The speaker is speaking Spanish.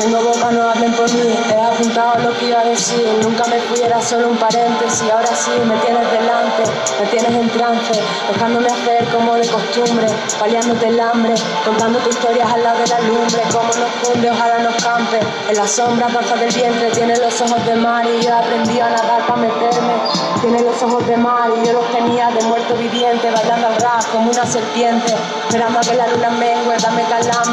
Tengo boca, no hablen por mí, he apuntado lo que iba a decir, nunca me fui, era solo un paréntesis, ahora sí, me tienes delante, me tienes en trance, dejándome hacer como de costumbre, paliándote el hambre, contando tus historias al lado de la lumbre, como nos funde, ojalá nos campe, en la sombra, panza del vientre, tiene los ojos de mar y yo aprendí a nadar para meterme, tiene los ojos de mar y yo los tenía de muerto viviente, bailando al rap como una serpiente, esperando a que la luna mengue, dame calambre,